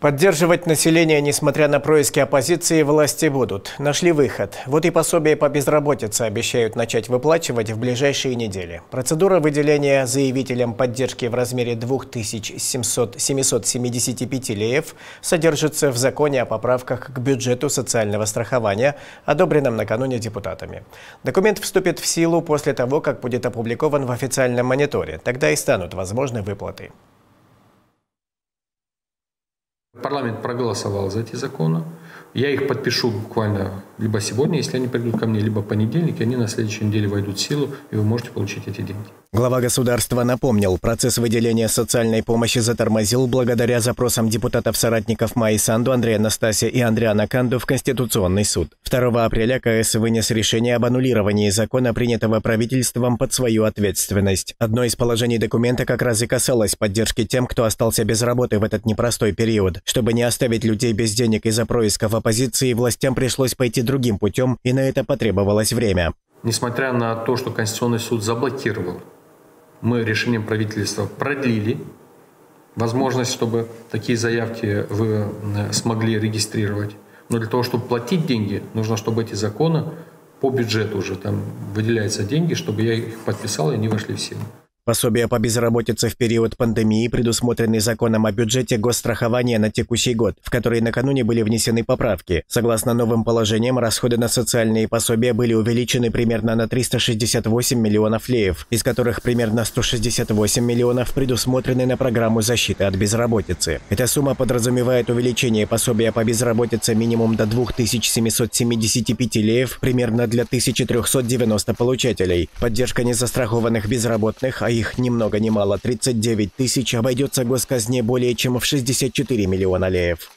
Поддерживать население, несмотря на происки оппозиции, власти будут. Нашли выход. Вот и пособие по безработице обещают начать выплачивать в ближайшие недели. Процедура выделения заявителям поддержки в размере 2775 леев содержится в законе о поправках к бюджету социального страхования, одобренном накануне депутатами. Документ вступит в силу после того, как будет опубликован в официальном мониторе. Тогда и станут возможны выплаты. Парламент проголосовал за эти законы. Я их подпишу буквально либо сегодня, если они придут ко мне, либо понедельник, и они на следующей неделе войдут в силу, и вы можете получить эти деньги. Глава государства напомнил, процесс выделения социальной помощи затормозил благодаря запросам депутатов-соратников Майи Санду, Андрея Настасия и Андриана Канду в Конституционный суд. 2 апреля КС вынес решение об аннулировании закона, принятого правительством под свою ответственность. Одно из положений документа как раз и касалось поддержки тем, кто остался без работы в этот непростой период. Чтобы не оставить людей без денег из-за происков оппозиции, властям пришлось пойти другим путем, и на это потребовалось время. Несмотря на то, что Конституционный суд заблокировал мы решением правительства продлили возможность, чтобы такие заявки вы смогли регистрировать. Но для того, чтобы платить деньги, нужно, чтобы эти законы по бюджету уже там выделяются деньги, чтобы я их подписал, и они вошли в силу. Пособие по безработице в период пандемии предусмотрены законом о бюджете госстрахования на текущий год, в который накануне были внесены поправки. Согласно новым положениям, расходы на социальные пособия были увеличены примерно на 368 миллионов леев, из которых примерно 168 миллионов предусмотрены на программу защиты от безработицы. Эта сумма подразумевает увеличение пособия по безработице минимум до 2775 леев примерно для 1390 получателей. Поддержка незастрахованных безработных, а их ни много ни мало 39 тысяч обойдется госказне более чем в 64 миллиона леев.